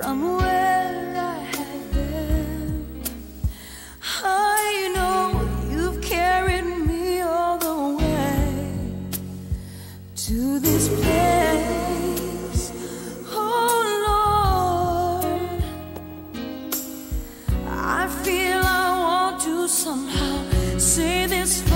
from where I had been. I know you've carried me all the way to this place. Oh Lord, I feel I want to somehow say this.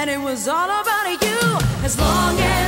and it was all about you. As long as